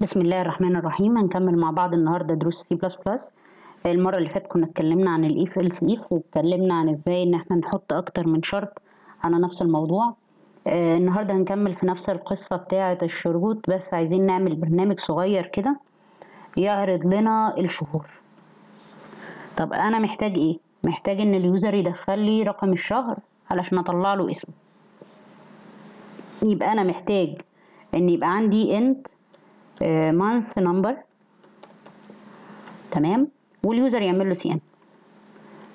بسم الله الرحمن الرحيم. هنكمل مع بعض النهارده دروس سي بلس بلس المرة اللي فاتت كنا اتكلمنا عن ال if else if واتكلمنا عن إزاي إن إحنا نحط أكتر من شرط على نفس الموضوع. آه النهارده هنكمل في نفس القصة بتاعة الشروط بس عايزين نعمل برنامج صغير كده يعرض لنا الشهور. طب أنا محتاج إيه؟ محتاج إن ال user يدخل لي رقم الشهر علشان أطلع له اسمه. يبقى أنا محتاج إن يبقى عندي int month number تمام؟ وال user يعمل له cin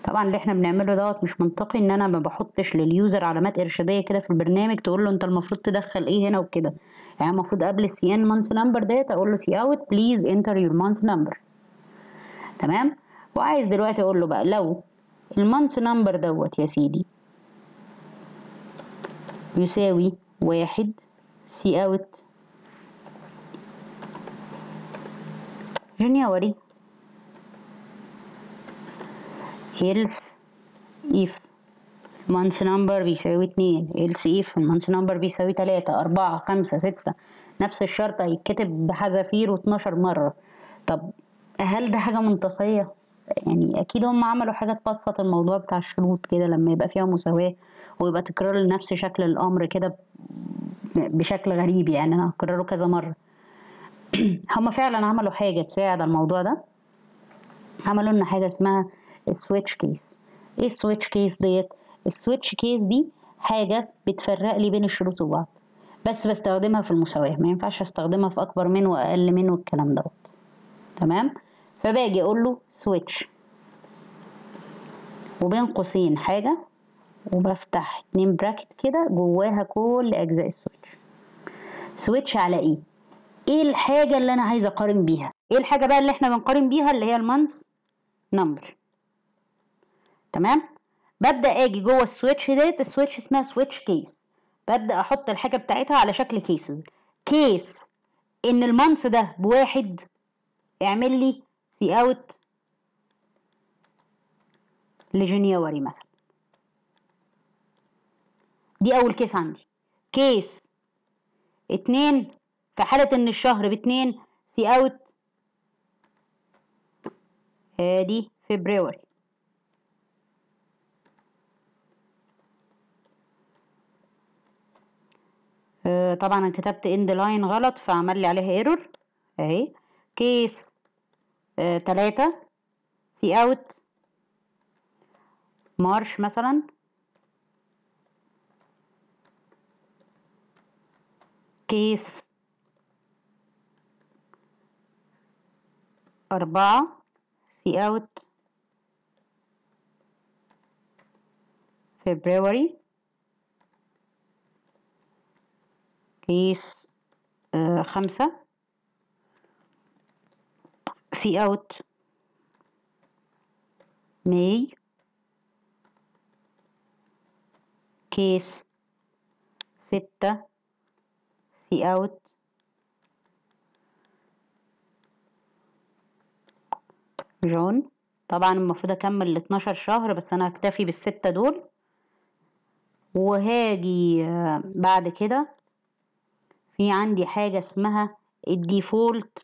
طبعا اللي إحنا بنعمله دوت مش منطقي إن أنا ما بحطش لل user علامات إرشادية كده في البرنامج تقول له أنت المفروض تدخل إيه هنا وكده. يعني المفروض قبل ال cin month number ديت أقول له cout please enter your month number تمام؟ وعايز دلوقتي أقول له بقى لو ال month number دوت يا سيدي يساوي واحد cout January else if month number بيساوي اتنين. Else if month number بيساوي تلاتة. أربعة خمسة ستة. نفس الشرط هيتكتب بحذافير اتناشر مرة. طب هل ده حاجة منطقية؟ يعني أكيد هم عملوا حاجة تبسط الموضوع بتاع الشروط كده لما يبقى فيها مساواة ويبقى تكرار لنفس شكل الأمر كده بشكل غريب يعني. أنا هكرره كذا مرة. هما فعلا عملوا حاجة تساعد على الموضوع ده. عملوا لنا حاجة اسمها ال switch case. إيه ال switch case ديت؟ ال switch case دي حاجة بتفرق لي بين الشروط وبعض بس بستخدمها في المساواة. ما ينفعش استخدمها في أكبر من وأقل من والكلام دوت. تمام؟ فباجي أقول له switch. وبين قوسين حاجة وبفتح اتنين bracket كده جواها كل أجزاء ال switch. switch على إيه؟ إيه الحاجة اللي أنا عايزة أقارن بيها؟ إيه الحاجة بقى اللي إحنا بنقارن بيها اللي هي ال month number؟ تمام؟ ببدأ آجي جوه ال switch ديت ال switch اسمها switch case. ببدأ أحط الحاجة بتاعتها على شكل cases. case إن ال month ده بواحد اعمل لي cout ل January مثلا. دي أول case عندي. case اتنين في حالة إن الشهر باتنين cout آدي فبراير. آه طبعا أنا كتبت end line غلط فعمل لي عليها error أهي. case آه تلاتة. cout March مثلا. case أربعة. cout فبراير كيس خمسة. سي اوت ماي كيس ستة. سي اوت June. طبعا المفروض أكمل ال 12 شهر بس أنا هكتفي بالستة دول. وهاجي بعد كده. في عندي حاجة اسمها ال default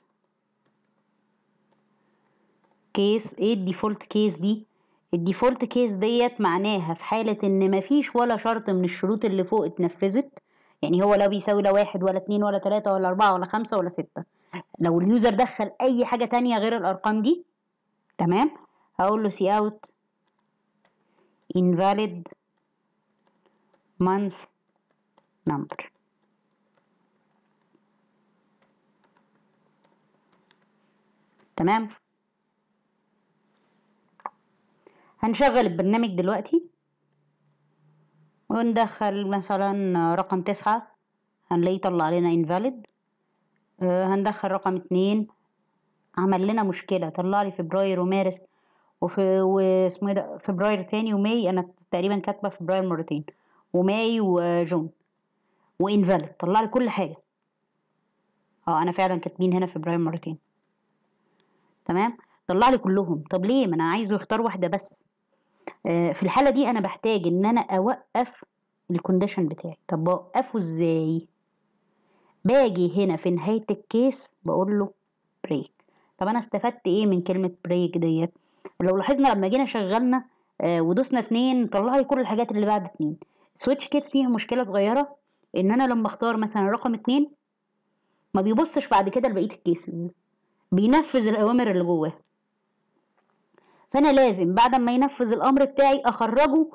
case إيه ال default case دي؟ ال default case ديت معناها في حالة إن مفيش ولا شرط من الشروط اللي فوق اتنفذت. يعني هو لا بيساوي لا واحد ولا اتنين ولا تلاتة ولا أربعة ولا خمسة ولا ستة. لو ال user دخل أي حاجة تانية غير الأرقام دي تمام؟ هقول له cout invalid month number. تمام؟ هنشغل البرنامج دلوقتي وندخل مثلا رقم تسعة هنلاقيه طلع لنا invalid. هندخل رقم اتنين. عمل لنا مشكلة طلع لي فبراير ومارس وفي واسمه إيه ده فبراير تاني وماي أنا تقريبا كاتبة فبراير مرتين وماي وجون وإنفاليد طلع لي كل حاجة. آه أنا فعلا كاتبين هنا فبراير مرتين. تمام؟ طلع لي كلهم. طب ليه؟ ما أنا عايزه يختار واحدة بس. آه في الحالة دي أنا بحتاج إن أنا أوقف ال condition بتاعي. طب بوقفه إزاي؟ باجي هنا في نهاية ال case بقول له break طب أنا استفدت إيه من كلمة break ديت؟ لو لاحظنا لما جينا شغلنا آه ودوسنا اتنين طلع لي كل الحاجات اللي بعد اتنين. switch case فيها مشكلة صغيرة إن أنا لما أختار مثلا رقم اتنين ما بيبصش بعد كده لبقية ال case بينفذ الأوامر اللي جواه. فأنا لازم بعد ما ينفذ الأمر بتاعي أخرجه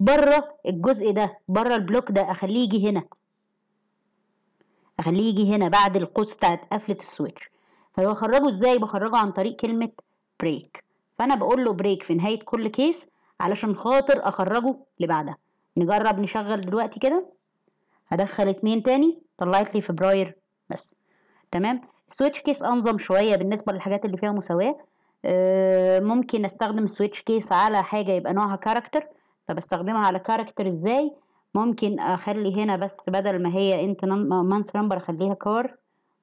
بره الجزء ده بره ال block ده أخليه يجي هنا. أخليه يجي هنا بعد القوس بتاعت قفلة ال switch فبخرجه إزاي؟ بخرجه عن طريق كلمة break فأنا بقول له break في نهاية كل case علشان خاطر أخرجه لبعدها. نجرب نشغل دلوقتي كده. هدخل اتنين تاني. طلعت لي فبراير بس. تمام؟ ال switch case أنظم شوية بالنسبة للحاجات اللي فيها مساواة. آه، ممكن أستخدم ال switch case على حاجة يبقى نوعها character طب استخدمها على character إزاي؟ ممكن أخلي هنا بس بدل ما هي int month number أخليها char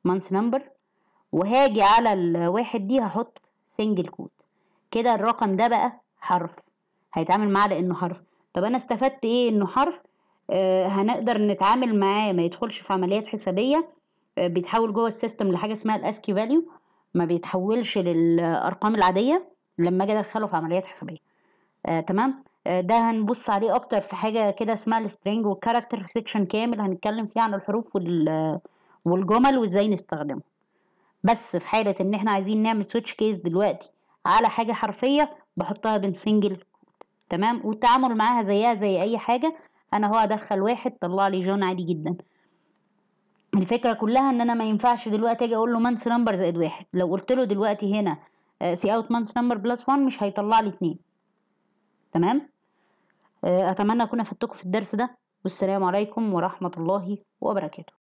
month number وهاجي على الواحد دي هحط single quote كده الرقم ده بقى حرف. هيتعامل معاه لأنه حرف. طب أنا استفدت إيه إنه حرف؟ آه هنقدر نتعامل معاه ما يدخلش في عمليات حسابية. آه بيتحول جوه ال system لحاجة اسمها ال ASCII value ما بيتحولش للأرقام العادية لما أجي أدخله في عمليات حسابية. آه تمام؟ آه ده هنبص عليه أكتر في حاجة كده اسمها ال string وال character section كامل هنتكلم فيه عن الحروف وال والجمل وإزاي نستخدمه. بس في حالة إن إحنا عايزين نعمل switch case دلوقتي على حاجة حرفية بحطها بين single تمام؟ والتعامل معاها زيها زي أي حاجة أنا هو أدخل واحد طلع لي Jan عادي جدا. الفكرة كلها إن أنا ما ينفعش دلوقتي أجي أقول له month number زائد واحد. لو قلت له دلوقتي هنا cout month number plus 1 مش هيطلع لي اتنين. تمام؟ أتمنى أكون أفدتكم في الدرس ده. والسلام عليكم ورحمة الله وبركاته.